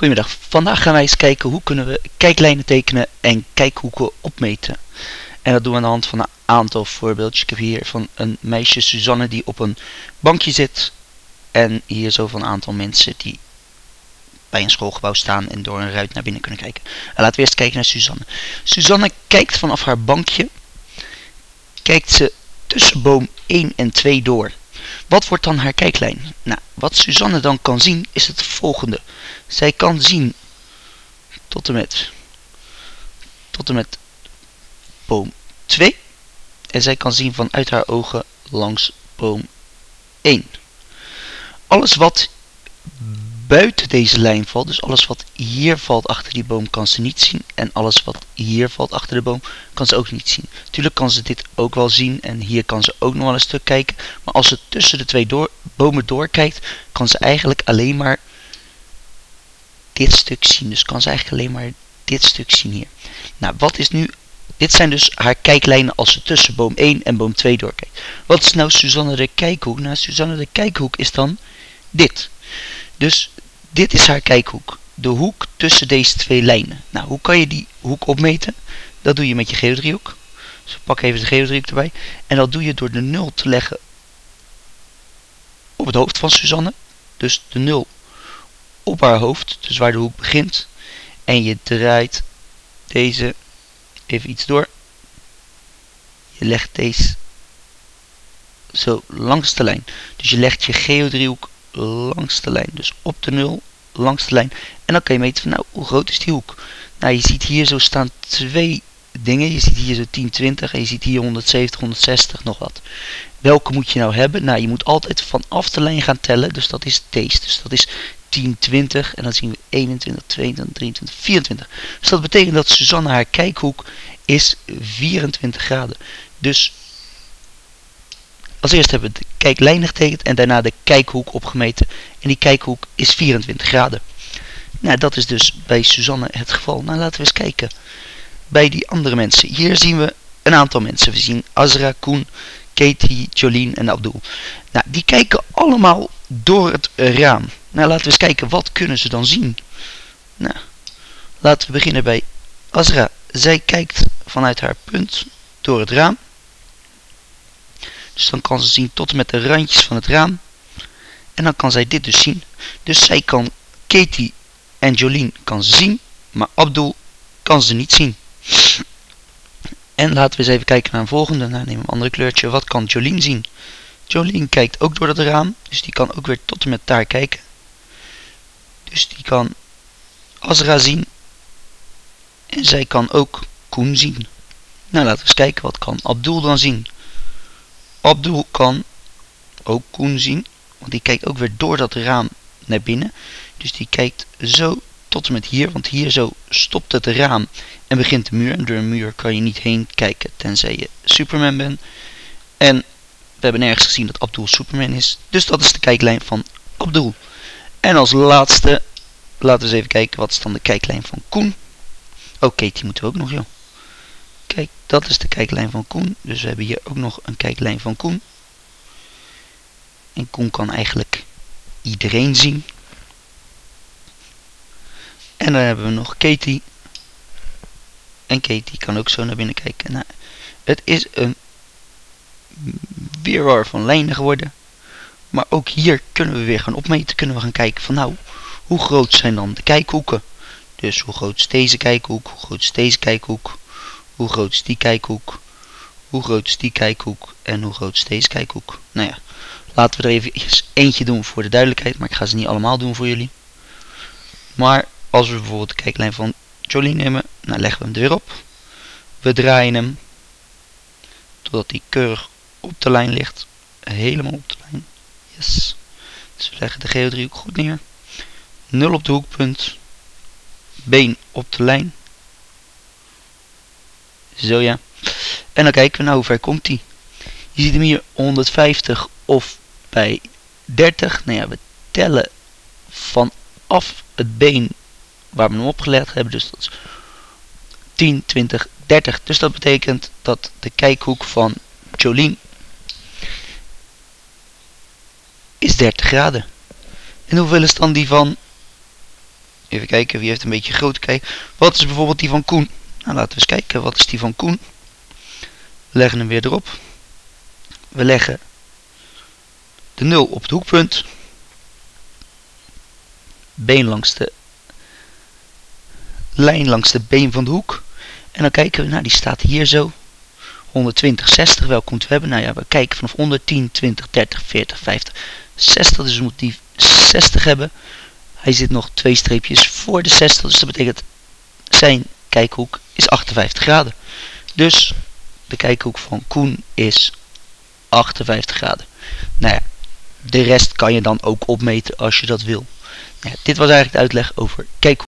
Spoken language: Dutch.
Goedemiddag, vandaag gaan wij eens kijken hoe kunnen we kijklijnen tekenen en kijkhoeken opmeten. En dat doen we aan de hand van een aantal voorbeeldjes. Ik heb hier van een meisje Suzanne die op een bankje zit. En hier zo van een aantal mensen die bij een schoolgebouw staan en door een ruit naar binnen kunnen kijken. En laten we eerst kijken naar Suzanne. Suzanne kijkt vanaf haar bankje, kijkt ze tussen boom 1 en 2 door. Wat wordt dan haar kijklijn? Nou, wat Suzanne dan kan zien is het volgende. Zij kan zien tot en met, tot en met boom 2. En zij kan zien vanuit haar ogen langs boom 1. Alles wat buiten deze lijn valt, dus alles wat hier valt achter die boom kan ze niet zien. En alles wat hier valt achter de boom kan ze ook niet zien. Tuurlijk kan ze dit ook wel zien en hier kan ze ook nog wel een stuk kijken. Maar als ze tussen de twee door, bomen doorkijkt, kan ze eigenlijk alleen maar dit stuk zien. Dus kan ze eigenlijk alleen maar dit stuk zien hier. Nou, wat is nu... Dit zijn dus haar kijklijnen als ze tussen boom 1 en boom 2 doorkijkt. Wat is nou Suzanne de kijkhoek? Nou, Suzanne de kijkhoek is dan dit. Dus dit is haar kijkhoek. De hoek tussen deze twee lijnen. Nou, hoe kan je die hoek opmeten? Dat doe je met je geodriehoek. Dus pak even de geodriehoek erbij. En dat doe je door de 0 te leggen op het hoofd van Suzanne. Dus de 0 op haar hoofd, dus waar de hoek begint. En je draait deze even iets door. Je legt deze zo langs de lijn. Dus je legt je geodriehoek langs de lijn. Dus op de 0 langs de lijn. En dan kan je meten van nou, hoe groot is die hoek? Nou, je ziet hier zo staan twee dingen. Je ziet hier zo 10, 20 en je ziet hier 170, 160, nog wat. Welke moet je nou hebben? Nou, je moet altijd vanaf de lijn gaan tellen. Dus dat is deze. Dus dat is 10, 20 en dan zien we 21, 22, 23, 24. Dus dat betekent dat Suzanne haar kijkhoek is 24 graden. Dus als eerst hebben we de kijklijn getekend en daarna de kijkhoek opgemeten. En die kijkhoek is 24 graden. Nou, dat is dus bij Suzanne het geval. Nou, laten we eens kijken bij die andere mensen. Hier zien we een aantal mensen. We zien Azra, Koen, Katie, Jolien en Abdul. Nou, die kijken allemaal door het raam. Nou, laten we eens kijken, wat kunnen ze dan zien? Nou, laten we beginnen bij Azra. Zij kijkt vanuit haar punt door het raam. Dus dan kan ze zien tot en met de randjes van het raam. En dan kan zij dit dus zien. Dus zij kan Katie en Jolien kan zien, maar Abdul kan ze niet zien. En laten we eens even kijken naar een volgende. Nou, neem een ander kleurtje. Wat kan Jolien zien? Jolien kijkt ook door dat raam, dus die kan ook weer tot en met daar kijken. Dus die kan Azra zien. En zij kan ook Koen zien. Nou, laten we eens kijken. Wat kan Abdul dan zien? Abdul kan ook Koen zien. Want die kijkt ook weer door dat raam naar binnen. Dus die kijkt zo tot en met hier. Want hier zo stopt het raam en begint de muur. En door een muur kan je niet heen kijken tenzij je Superman bent. En we hebben nergens gezien dat Abdul Superman is. Dus dat is de kijklijn van Abdul. En als laatste, laten we eens even kijken, wat is dan de kijklijn van Koen? Oh, Katie moeten we ook nog, joh. Kijk, dat is de kijklijn van Koen. Dus we hebben hier ook nog een kijklijn van Koen. En Koen kan eigenlijk iedereen zien. En dan hebben we nog Katie. En Katie kan ook zo naar binnen kijken. Nou, het is een weerwar van lijnen geworden. Maar ook hier kunnen we weer gaan opmeten. Kunnen we gaan kijken van nou, hoe groot zijn dan de kijkhoeken? Dus hoe groot is deze kijkhoek? Hoe groot is deze kijkhoek? Hoe groot is die kijkhoek? Hoe groot is die kijkhoek? En hoe groot is deze kijkhoek? Nou ja, laten we er even eentje doen voor de duidelijkheid. Maar ik ga ze niet allemaal doen voor jullie. Maar als we bijvoorbeeld de kijklijn van Jolie nemen, nou leggen we hem er weer op. We draaien hem totdat hij keurig op de lijn ligt. Helemaal op de lijn. Yes. Dus we leggen de geodriehoek goed neer. 0 op de hoekpunt. Been op de lijn. Zo ja. En dan kijken we nou hoe ver komt hij. Je ziet hem hier 150 of bij 30. Nou ja, we tellen vanaf het been waar we hem opgelegd hebben. Dus dat is 10, 20, 30. Dus dat betekent dat de kijkhoek van Jolien is 30 graden. En hoeveel is dan die van Even kijken, wie heeft een beetje groot kijk. Wat is bijvoorbeeld die van Koen? Nou, laten we eens kijken, wat is die van Koen? We leggen hem weer erop. We leggen de 0 op het hoekpunt. Been langs de lijn langs de been van de hoek. En dan kijken we, nou die staat hier zo. 120, 60, welke moeten we hebben? Nou ja, we kijken vanaf 110, 20, 30, 40, 50, 60. Dus we moeten die 60 hebben. Hij zit nog twee streepjes voor de 60, dus dat betekent zijn kijkhoek is 58 graden. Dus de kijkhoek van Koen is 58 graden. Nou ja, de rest kan je dan ook opmeten als je dat wil. Dit was eigenlijk de uitleg over kijkhoek.